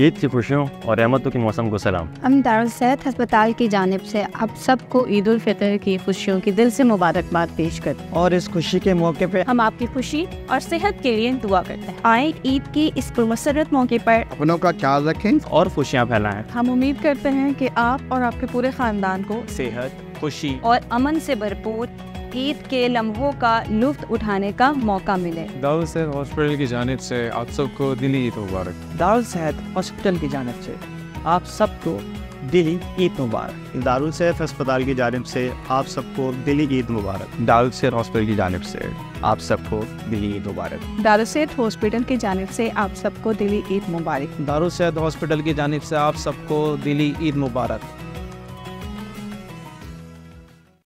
ईद की खुशियों और रहमतों के मौसम को सलाम। हम दारुलसेहत अस्पताल की जानब से आप सबको ईद उल फितर की खुशियों की दिल से मुबारकबाद पेश कर और इस खुशी के मौके पे हम आपकी खुशी और सेहत के लिए दुआ करते हैं। आए ईद की इस पुरमसरत मौके पर। अपनों का ख्याल रखें। और खुशियाँ फैलाएँ। हम उम्मीद करते हैं कि आप और आपके पूरे खानदान को सेहत खुशी और अमन से भरपूर ईद के लम्हों का लुफ्त उठाने का मौका मिले। दाऊद सैद हॉस्पिटल की जानब से आप सबको दिली ईद मुबारक। दारुल सेहत हॉस्पिटल की जानब से आप सबको दिली ईद मुबारक। दारुल सेहत अस्पताल की जानब से आप सबको दिली ईद मुबारक। दाऊद सैद हॉस्पिटल की जानब से आप सबको दिली ईद मुबारक। दारुसेत हॉस्पिटल की जानब से आप सबको दिली ईद मुबारक। दारुल सेहत हॉस्पिटल की जानब से आप सबको दिली ईद मुबारक।